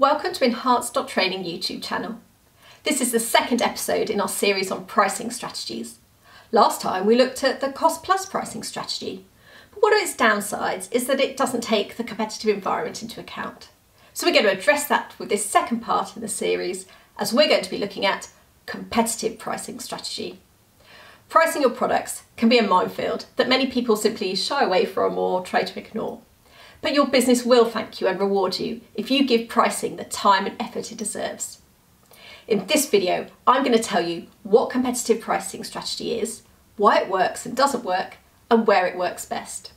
Welcome to Enhance.Training YouTube channel. This is the second episode in our series on pricing strategies. Last time we looked at the cost plus pricing strategy, but one of its downsides is that it doesn't take the competitive environment into account. So we're going to address that with this second part in the series as we're going to be looking at competitive pricing strategy. Pricing your products can be a minefield that many people simply shy away from or try to ignore. But your business will thank you and reward you if you give pricing the time and effort it deserves. In this video, I'm going to tell you what competitive pricing strategy is, why it works and doesn't work, and where it works best.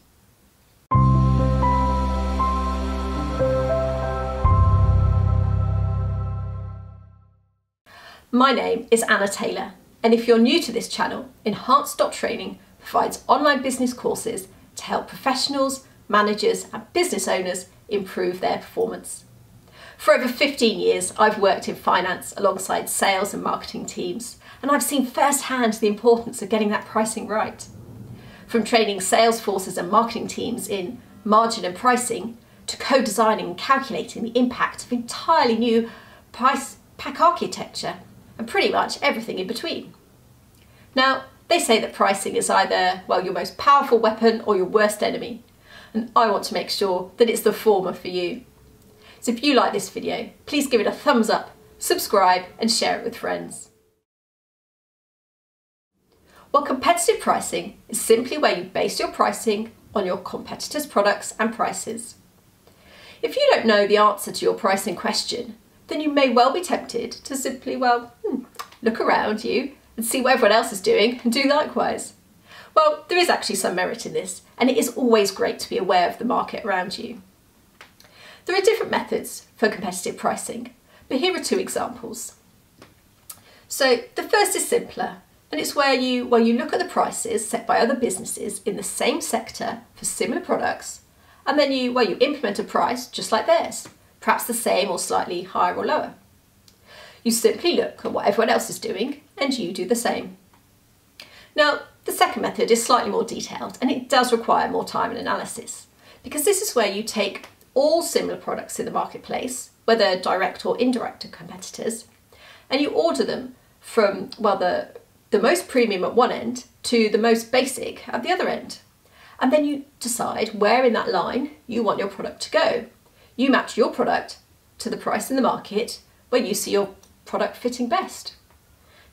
My name is Anna Taylor, and if you're new to this channel, Enhance Dot Training provides online business courses to help professionals, managers and business owners improve their performance. For over 15 years, I've worked in finance alongside sales and marketing teams, and I've seen firsthand the importance of getting that pricing right. From training sales forces and marketing teams in margin and pricing, to co-designing and calculating the impact of entirely new price pack architecture, and pretty much everything in between. Now, they say that pricing is either, well, your most powerful weapon or your worst enemy, and I want to make sure that it's the former for you. So if you like this video, please give it a thumbs up, subscribe and share it with friends. Well, competitive pricing is simply where you base your pricing on your competitors' products and prices. If you don't know the answer to your pricing question, then you may well be tempted to simply, well, hmm, look around you and see what everyone else is doing and do likewise. Well, there is actually some merit in this, and it is always great to be aware of the market around you. There are different methods for competitive pricing, but here are two examples. So the first is simpler, and it's where you, well, you look at the prices set by other businesses in the same sector for similar products, and then you, well, you implement a price just like theirs, perhaps the same or slightly higher or lower. You simply look at what everyone else is doing, and you do the same. Now, the second method is slightly more detailed and it does require more time and analysis because this is where you take all similar products in the marketplace, whether direct or indirect competitors, and you order them from, well, the, the most premium at one end to the most basic at the other end. And then you decide where in that line you want your product to go. You match your product to the price in the market where you see your product fitting best.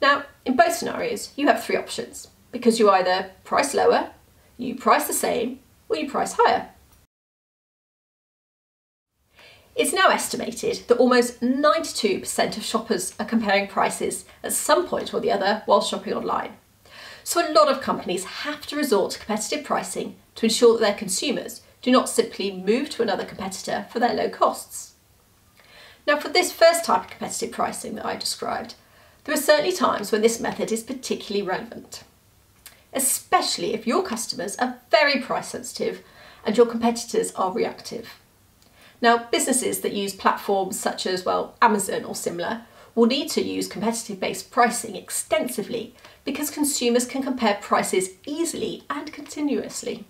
Now, in both scenarios, you have three options because you either price lower, you price the same, or you price higher. It's now estimated that almost 92% of shoppers are comparing prices at some point or the other while shopping online. So a lot of companies have to resort to competitive pricing to ensure that their consumers do not simply move to another competitor for their low costs. Now for this first type of competitive pricing that I described, there are certainly times when this method is particularly relevant especially if your customers are very price sensitive and your competitors are reactive. Now, businesses that use platforms such as, well, Amazon or similar will need to use competitive based pricing extensively because consumers can compare prices easily and continuously.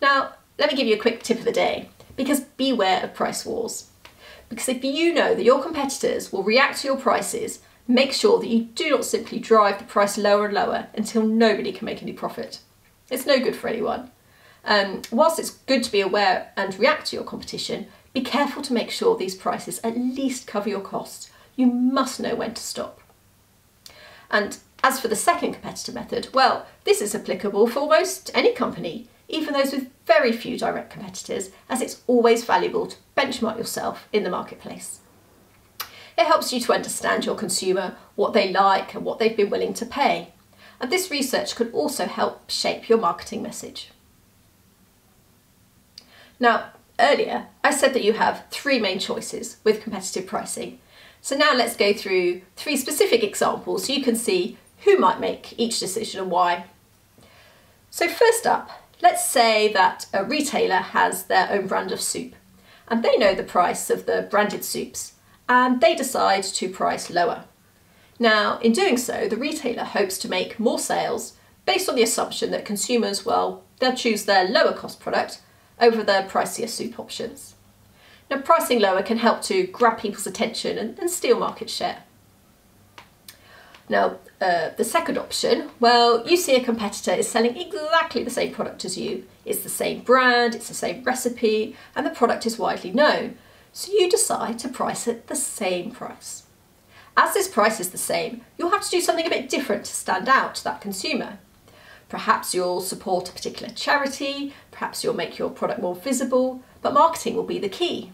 Now, let me give you a quick tip of the day because beware of price wars. Because if you know that your competitors will react to your prices make sure that you do not simply drive the price lower and lower until nobody can make any profit. It's no good for anyone. Um, whilst it's good to be aware and react to your competition, be careful to make sure these prices at least cover your costs. You must know when to stop. And as for the second competitor method, well, this is applicable for almost any company, even those with very few direct competitors, as it's always valuable to benchmark yourself in the marketplace. It helps you to understand your consumer, what they like and what they've been willing to pay. And this research could also help shape your marketing message. Now, earlier I said that you have three main choices with competitive pricing. So now let's go through three specific examples so you can see who might make each decision and why. So first up, let's say that a retailer has their own brand of soup and they know the price of the branded soups and they decide to price lower. Now, in doing so, the retailer hopes to make more sales based on the assumption that consumers, well, they'll choose their lower cost product over their pricier soup options. Now pricing lower can help to grab people's attention and, and steal market share. Now, uh, the second option, well, you see a competitor is selling exactly the same product as you. It's the same brand, it's the same recipe, and the product is widely known. So you decide to price it the same price. As this price is the same, you'll have to do something a bit different to stand out to that consumer. Perhaps you'll support a particular charity, perhaps you'll make your product more visible, but marketing will be the key.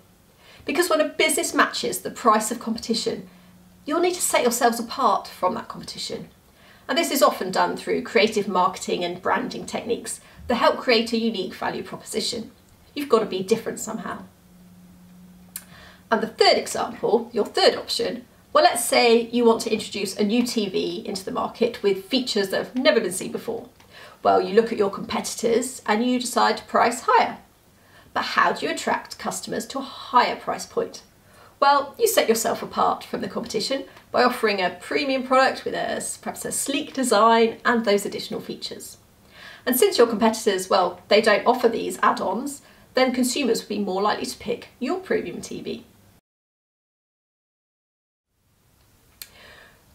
Because when a business matches the price of competition, you'll need to set yourselves apart from that competition. And this is often done through creative marketing and branding techniques that help create a unique value proposition. You've got to be different somehow. And the third example, your third option, well, let's say you want to introduce a new TV into the market with features that have never been seen before. Well, you look at your competitors and you decide to price higher. But how do you attract customers to a higher price point? Well, you set yourself apart from the competition by offering a premium product with a, perhaps a sleek design and those additional features. And since your competitors, well, they don't offer these add-ons, then consumers will be more likely to pick your premium TV.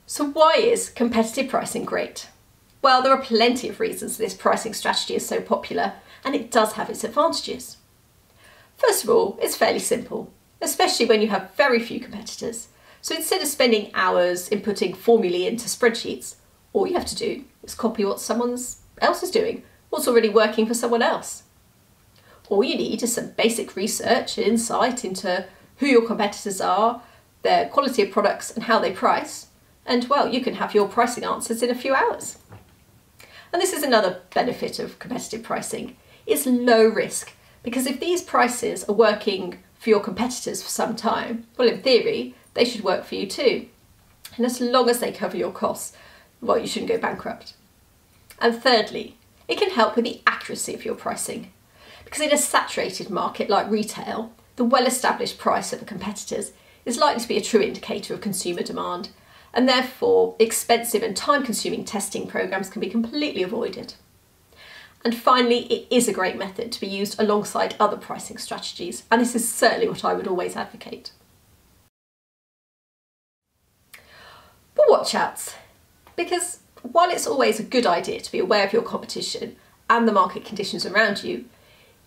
So why is competitive pricing great? Well, there are plenty of reasons this pricing strategy is so popular, and it does have its advantages. First of all, it's fairly simple especially when you have very few competitors. So instead of spending hours inputting formulae into spreadsheets, all you have to do is copy what someone else is doing, what's already working for someone else. All you need is some basic research and insight into who your competitors are, their quality of products and how they price, and well, you can have your pricing answers in a few hours. And this is another benefit of competitive pricing. It's low risk because if these prices are working for your competitors for some time, well, in theory, they should work for you too. And as long as they cover your costs, well, you shouldn't go bankrupt. And thirdly, it can help with the accuracy of your pricing. Because in a saturated market like retail, the well established price of the competitors is likely to be a true indicator of consumer demand, and therefore expensive and time consuming testing programs can be completely avoided. And finally, it is a great method to be used alongside other pricing strategies, and this is certainly what I would always advocate. But watch out, because while it's always a good idea to be aware of your competition and the market conditions around you,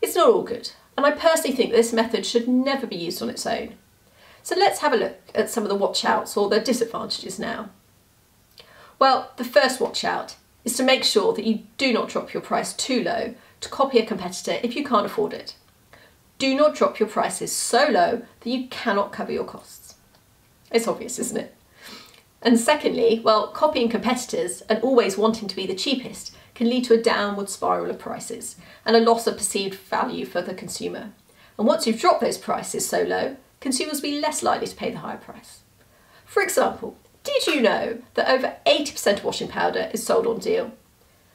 it's not all good, and I personally think this method should never be used on its own. So let's have a look at some of the watch outs or the disadvantages now. Well, the first watch out is to make sure that you do not drop your price too low to copy a competitor if you can't afford it. Do not drop your prices so low that you cannot cover your costs. It's obvious, isn't it? And secondly, well, copying competitors and always wanting to be the cheapest can lead to a downward spiral of prices and a loss of perceived value for the consumer. And once you've dropped those prices so low, consumers will be less likely to pay the higher price. For example, did you know that over 80% of washing powder is sold on deal?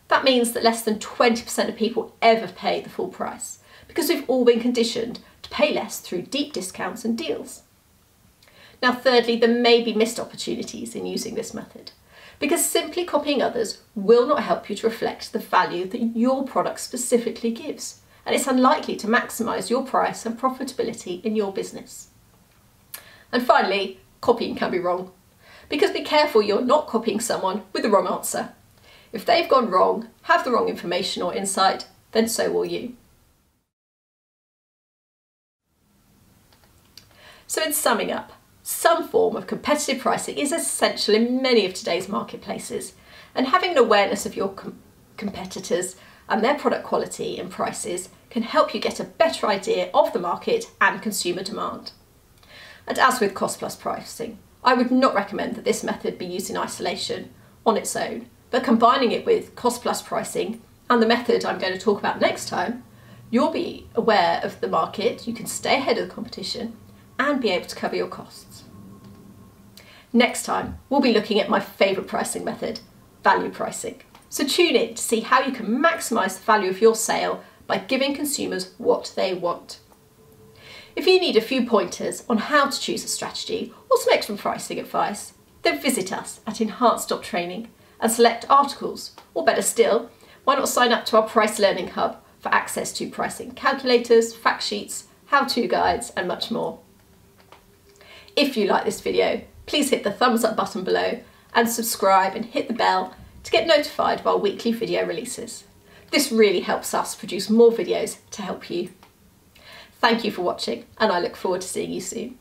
That means that less than 20% of people ever pay the full price because we've all been conditioned to pay less through deep discounts and deals. Now, thirdly, there may be missed opportunities in using this method because simply copying others will not help you to reflect the value that your product specifically gives, and it's unlikely to maximise your price and profitability in your business. And finally, copying can be wrong. Because be careful you're not copying someone with the wrong answer. If they've gone wrong, have the wrong information or insight, then so will you. So in summing up, some form of competitive pricing is essential in many of today's marketplaces, and having an awareness of your com competitors and their product quality and prices can help you get a better idea of the market and consumer demand. And as with cost plus pricing, I would not recommend that this method be used in isolation on its own, but combining it with cost plus pricing and the method I'm going to talk about next time, you'll be aware of the market, you can stay ahead of the competition and be able to cover your costs. Next time, we'll be looking at my favourite pricing method, value pricing. So tune in to see how you can maximise the value of your sale by giving consumers what they want. If you need a few pointers on how to choose a strategy or some extra pricing advice, then visit us at Enhance Dot Training and select articles, or better still, why not sign up to our Price Learning Hub for access to pricing calculators, fact sheets, how-to guides and much more. If you like this video, please hit the thumbs up button below and subscribe and hit the bell to get notified of our weekly video releases. This really helps us produce more videos to help you. Thank you for watching and I look forward to seeing you soon.